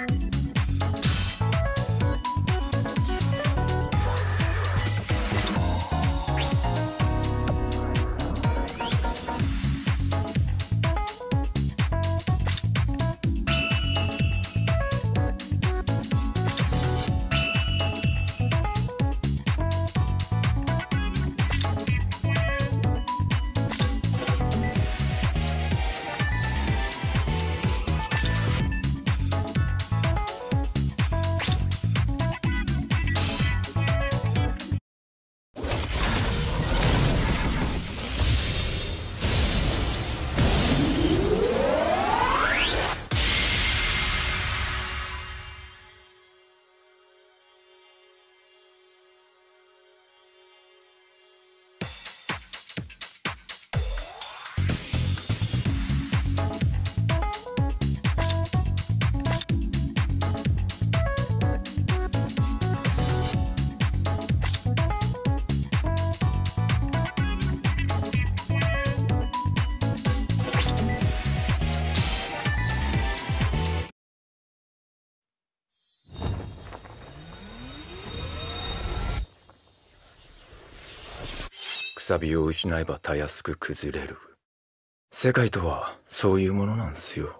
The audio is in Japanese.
何?くさびを失えばたやすく崩れる。世界とはそういうものなんすよ。